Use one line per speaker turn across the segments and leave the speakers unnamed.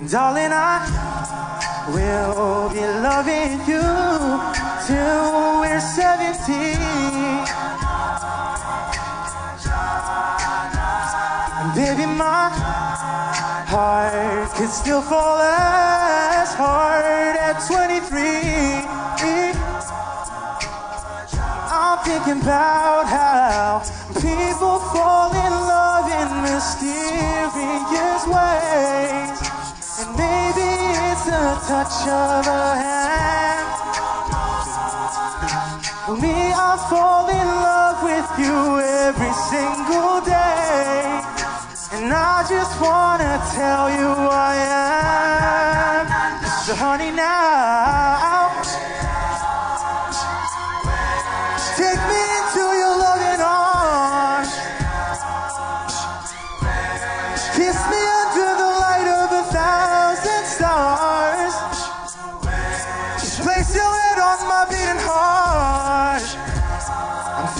And darling, I will be loving you till we're 17. And baby, my heart could still fall as hard at 23. I'm thinking about how people a touch of a hand. Me, I fall in love with you every single day. And I just wanna tell you I am. So honey, now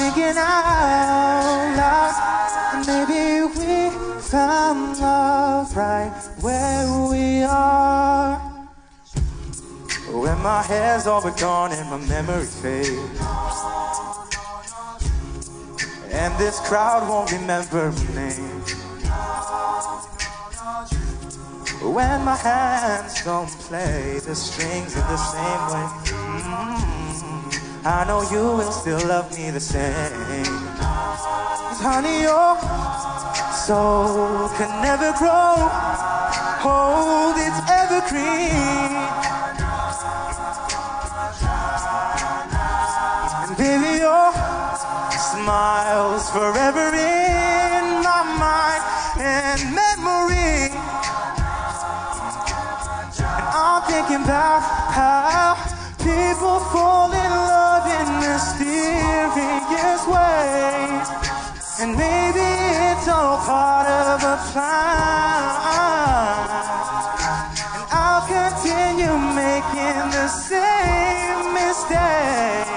thinking out loud. Maybe we found love right where we are. When my hair's all but gone and my memory fades. And this crowd won't remember my name. When my hands don't play the strings in the same way. mm, I know you will still love me the same. 'Cause honey, your soul can never grow. Hold its evergreen. And baby, your smiles forever in my mind and memory. And I'm thinking about how people fall it's all part of a plan. And I'll continue making the same mistake.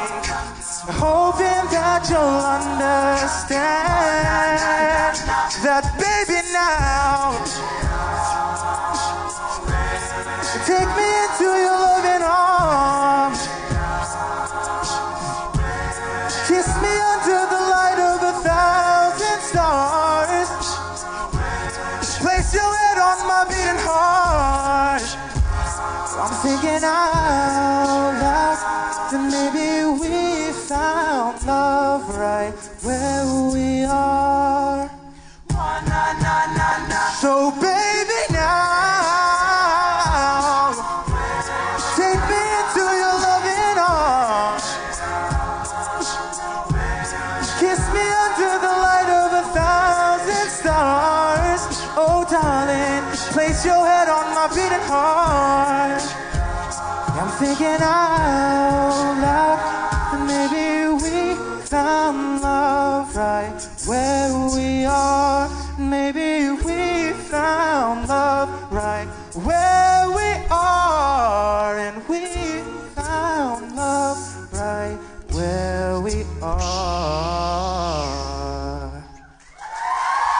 Hoping that you'll understand that baby I'm thinking out loud that maybe we found love right where we are. So baby now, take me into your loving arms. Kiss me under the light of a thousand stars. Oh darling, place your head on my beating heart. I'm thinking out loud maybe we found love right where we are. Maybe we found love right where